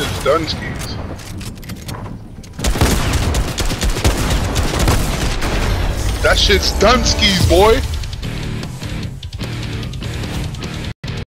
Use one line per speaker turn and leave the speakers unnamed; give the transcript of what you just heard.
shit's done skis. That shit's done skis, boy.